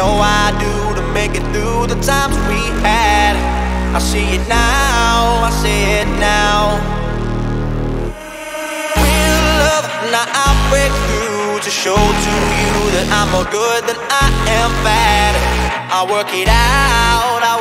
know I do to make it through the times we had. I see it now, I see it now. Real love, now I break through to show to you that I'm more good than I am bad. I work it out, I